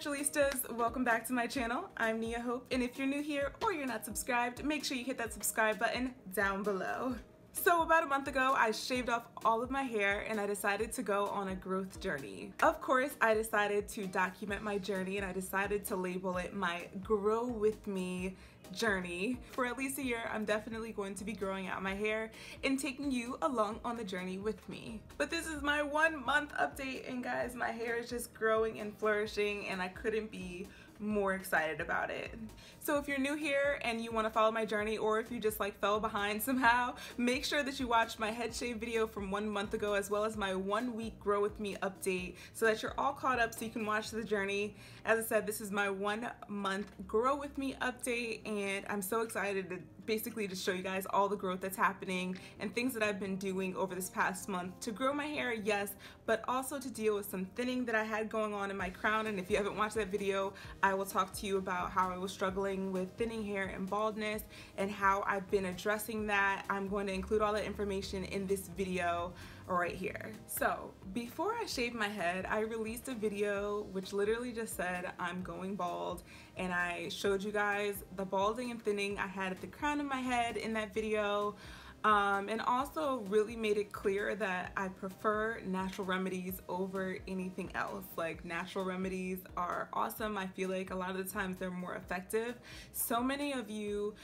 Naturalistas, welcome back to my channel. I'm Nia Hope, and if you're new here or you're not subscribed, make sure you hit that subscribe button down below. So about a month ago, I shaved off all of my hair and I decided to go on a growth journey. Of course, I decided to document my journey and I decided to label it my Grow With Me journey. For at least a year, I'm definitely going to be growing out my hair and taking you along on the journey with me. But this is my one month update and guys, my hair is just growing and flourishing and I couldn't be more excited about it. So if you're new here and you want to follow my journey or if you just like fell behind somehow, make sure that you watch my head shave video from one month ago as well as my one week grow with me update so that you're all caught up so you can watch the journey. As I said, this is my one month grow with me update and I'm so excited to basically to show you guys all the growth that's happening and things that I've been doing over this past month to grow my hair, yes, but also to deal with some thinning that I had going on in my crown. And if you haven't watched that video, I will talk to you about how I was struggling with thinning hair and baldness and how I've been addressing that. I'm going to include all that information in this video right here. So before I shaved my head, I released a video which literally just said I'm going bald and I showed you guys the balding and thinning I had at the crown of my head in that video. Um, and also really made it clear that I prefer natural remedies over anything else. Like natural remedies are awesome. I feel like a lot of the times they're more effective. So many of you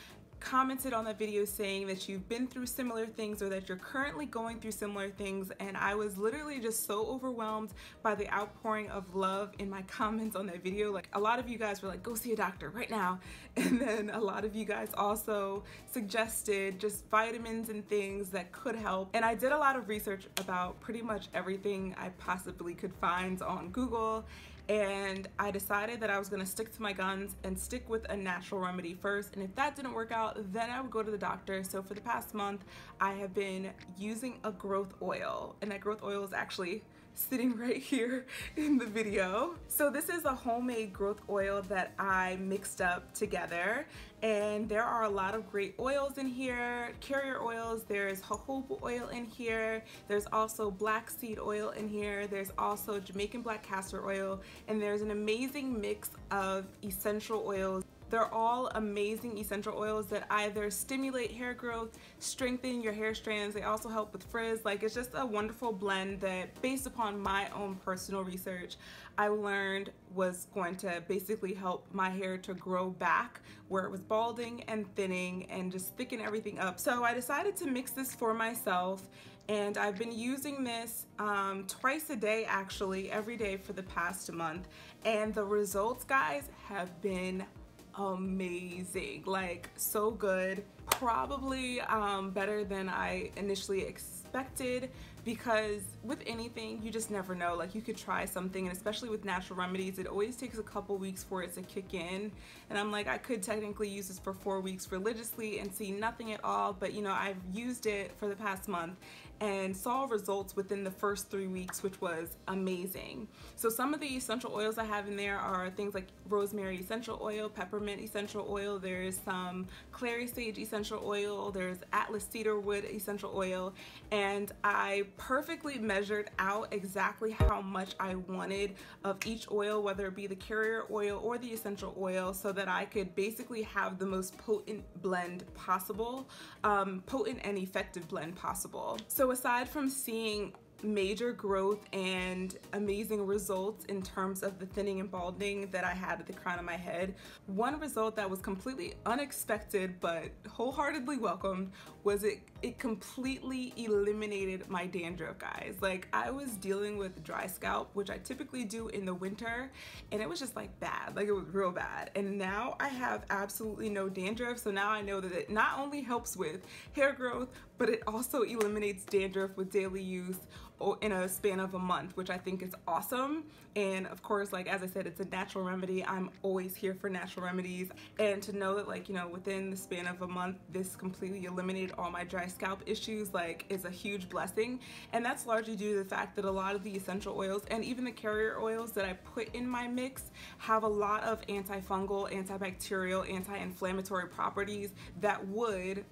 commented on that video saying that you've been through similar things or that you're currently going through similar things and I was literally just so overwhelmed by the outpouring of love in my comments on that video. Like a lot of you guys were like go see a doctor right now. And then a lot of you guys also suggested just vitamins and things that could help. And I did a lot of research about pretty much everything I possibly could find on Google and I decided that I was gonna stick to my guns and stick with a natural remedy first. And if that didn't work out then I would go to the doctor. So for the past month I have been using a growth oil. And that growth oil is actually sitting right here in the video. So this is a homemade growth oil that I mixed up together and there are a lot of great oils in here, carrier oils, there's jojoba oil in here, there's also black seed oil in here, there's also Jamaican black castor oil, and there's an amazing mix of essential oils they're all amazing essential oils that either stimulate hair growth, strengthen your hair strands, they also help with frizz. Like it's just a wonderful blend that based upon my own personal research, I learned was going to basically help my hair to grow back where it was balding and thinning and just thicken everything up. So I decided to mix this for myself and I've been using this um, twice a day actually every day for the past month and the results guys have been amazing. Like so good. Probably um, better than I initially expected because with anything you just never know. Like you could try something and especially with natural remedies it always takes a couple weeks for it to kick in. And I'm like I could technically use this for four weeks religiously and see nothing at all but you know I've used it for the past month and saw results within the first three weeks which was amazing so some of the essential oils I have in there are things like rosemary essential oil peppermint essential oil there's some clary sage essential oil there's atlas cedarwood essential oil and I perfectly measured out exactly how much I wanted of each oil, whether it be the carrier oil or the essential oil, so that I could basically have the most potent blend possible, um, potent and effective blend possible. So aside from seeing major growth and amazing results in terms of the thinning and balding that I had at the crown of my head. One result that was completely unexpected but wholeheartedly welcomed was it, it completely eliminated my dandruff guys. Like I was dealing with dry scalp which I typically do in the winter and it was just like bad, like it was real bad. And now I have absolutely no dandruff so now I know that it not only helps with hair growth but it also eliminates dandruff with daily use in a span of a month, which I think is awesome. And of course, like as I said, it's a natural remedy. I'm always here for natural remedies. And to know that like, you know, within the span of a month, this completely eliminated all my dry scalp issues, like is a huge blessing. And that's largely due to the fact that a lot of the essential oils and even the carrier oils that I put in my mix have a lot of antifungal, antibacterial, anti-inflammatory properties that would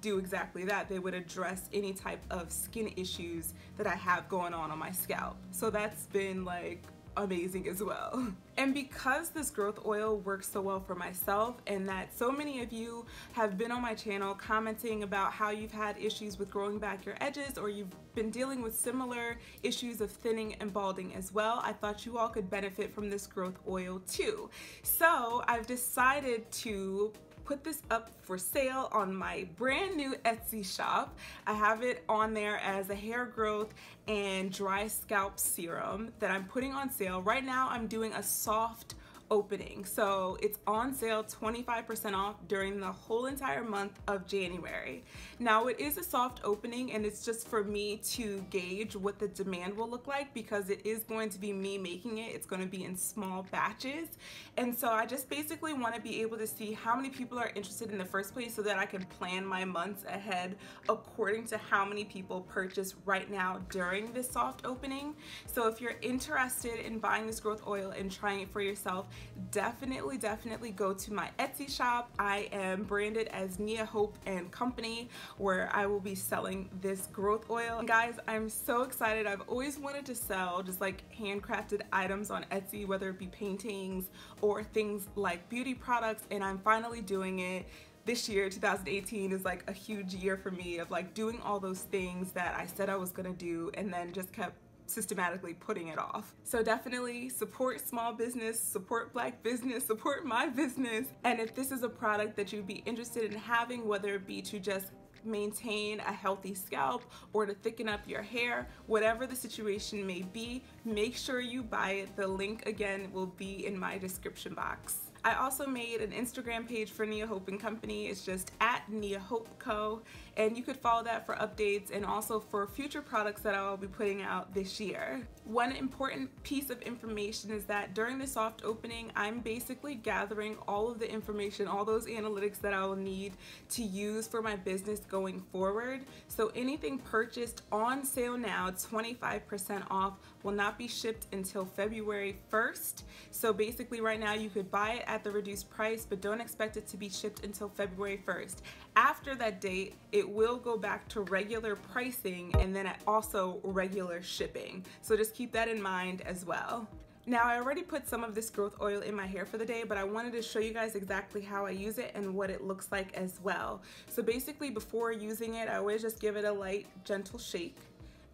do exactly that. They would address any type of skin issues that I have going on on my scalp. So that's been like amazing as well. And because this growth oil works so well for myself and that so many of you have been on my channel commenting about how you've had issues with growing back your edges or you've been dealing with similar issues of thinning and balding as well, I thought you all could benefit from this growth oil too. So I've decided to put this up for sale on my brand new Etsy shop. I have it on there as a hair growth and dry scalp serum that I'm putting on sale. Right now I'm doing a soft opening. So it's on sale 25% off during the whole entire month of January. Now it is a soft opening and it's just for me to gauge what the demand will look like because it is going to be me making it. It's going to be in small batches. And so I just basically want to be able to see how many people are interested in the first place so that I can plan my months ahead according to how many people purchase right now during this soft opening. So if you're interested in buying this growth oil and trying it for yourself, definitely, definitely go to my Etsy shop. I am branded as Nia Hope and Company where I will be selling this growth oil. And guys, I'm so excited. I've always wanted to sell just like handcrafted items on Etsy, whether it be paintings or things like beauty products, and I'm finally doing it this year 2018 is like a huge year for me of like doing all those things that I said I was gonna do and then just kept systematically putting it off. So definitely support small business, support black business, support my business. And if this is a product that you'd be interested in having, whether it be to just maintain a healthy scalp or to thicken up your hair, whatever the situation may be, make sure you buy it. The link again will be in my description box. I also made an Instagram page for Nia Hope and Company. It's just at Nia Hope Co. And you could follow that for updates and also for future products that I'll be putting out this year. One important piece of information is that during the soft opening, I'm basically gathering all of the information, all those analytics that I will need to use for my business going forward. So anything purchased on sale now, 25% off, will not be shipped until February 1st. So basically right now you could buy it at the reduced price, but don't expect it to be shipped until February 1st. After that date, it will go back to regular pricing and then also regular shipping. So just keep that in mind as well. Now I already put some of this growth oil in my hair for the day, but I wanted to show you guys exactly how I use it and what it looks like as well. So basically before using it, I always just give it a light, gentle shake.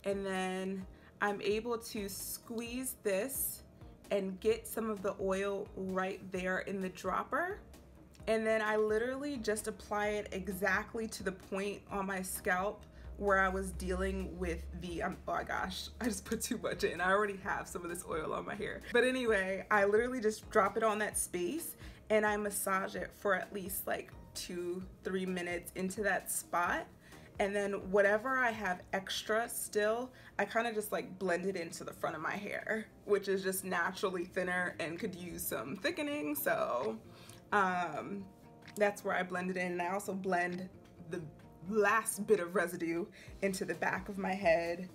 And then I'm able to squeeze this and get some of the oil right there in the dropper. And then I literally just apply it exactly to the point on my scalp where I was dealing with the, um, oh my gosh, I just put too much in. I already have some of this oil on my hair. But anyway, I literally just drop it on that space and I massage it for at least like two, three minutes into that spot. And then whatever I have extra still, I kind of just like blend it into the front of my hair, which is just naturally thinner and could use some thickening. So um, that's where I blend it in. And I also blend the last bit of residue into the back of my head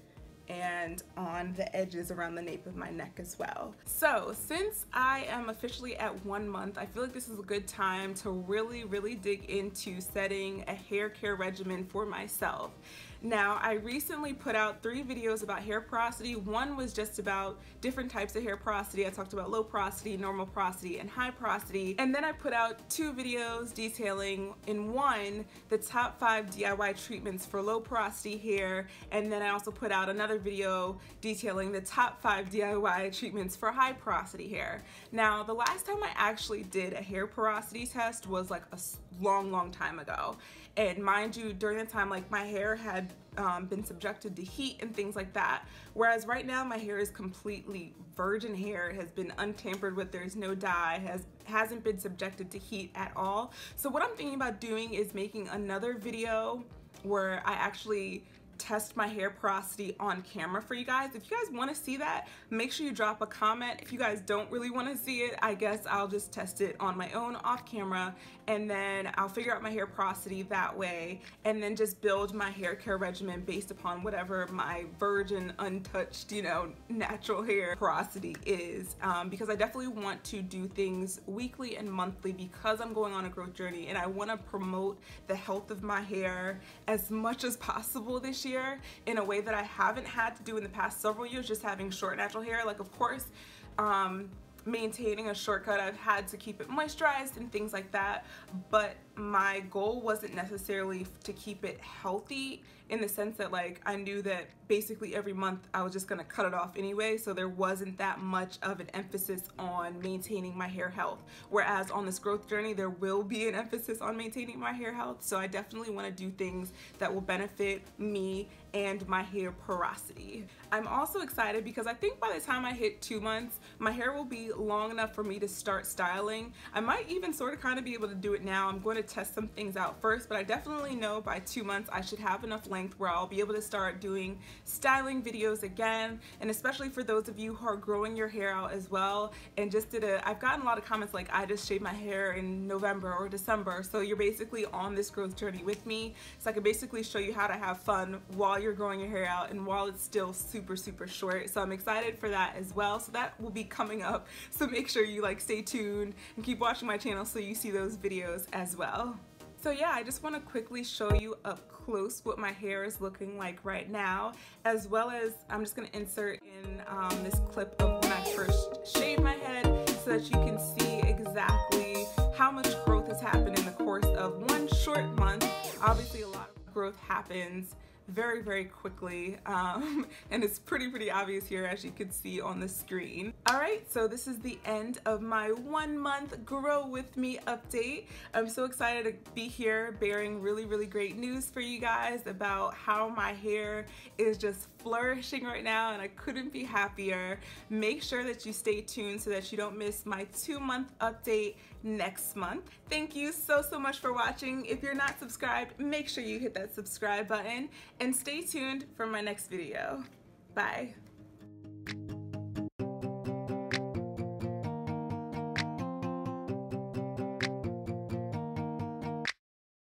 and on the edges around the nape of my neck as well. So since I am officially at one month, I feel like this is a good time to really, really dig into setting a hair care regimen for myself. Now, I recently put out three videos about hair porosity. One was just about different types of hair porosity. I talked about low porosity, normal porosity, and high porosity. And then I put out two videos detailing in one, the top five DIY treatments for low porosity hair. And then I also put out another video detailing the top five DIY treatments for high porosity hair. Now, the last time I actually did a hair porosity test was like a long, long time ago. And mind you, during the time, like my hair had um, been subjected to heat and things like that. Whereas right now my hair is completely virgin hair, has been untampered with, there's no dye, has, hasn't been subjected to heat at all. So what I'm thinking about doing is making another video where I actually test my hair porosity on camera for you guys. If you guys want to see that, make sure you drop a comment. If you guys don't really want to see it, I guess I'll just test it on my own off camera and then I'll figure out my hair porosity that way and then just build my hair care regimen based upon whatever my virgin, untouched, you know, natural hair porosity is um, because I definitely want to do things weekly and monthly because I'm going on a growth journey and I want to promote the health of my hair as much as possible this year in a way that I haven't had to do in the past several years just having short natural hair. Like of course, um, maintaining a shortcut I've had to keep it moisturized and things like that but my goal wasn't necessarily to keep it healthy in the sense that like I knew that basically every month I was just gonna cut it off anyway so there wasn't that much of an emphasis on maintaining my hair health whereas on this growth journey there will be an emphasis on maintaining my hair health so I definitely want to do things that will benefit me and my hair porosity. I'm also excited because I think by the time I hit two months my hair will be long enough for me to start styling. I might even sort of kind of be able to do it now. I'm going to test some things out first but I definitely know by two months I should have enough length where I'll be able to start doing styling videos again and especially for those of you who are growing your hair out as well and just did a I've gotten a lot of comments like I just shaved my hair in November or December so you're basically on this growth journey with me so I can basically show you how to have fun while you're growing your hair out and while it's still super super short so I'm excited for that as well so that will be coming up so make sure you like stay tuned and keep watching my channel so you see those videos as well. So yeah, I just want to quickly show you up close what my hair is looking like right now, as well as I'm just going to insert in um, this clip of when I first shaved my head so that you can see exactly how much growth has happened in the course of one short month. Obviously a lot of growth happens very, very quickly. Um, and it's pretty, pretty obvious here as you can see on the screen. All right, so this is the end of my one month Grow With Me update. I'm so excited to be here bearing really, really great news for you guys about how my hair is just flourishing right now and I couldn't be happier. Make sure that you stay tuned so that you don't miss my two month update next month. Thank you so, so much for watching. If you're not subscribed, make sure you hit that subscribe button and stay tuned for my next video. Bye.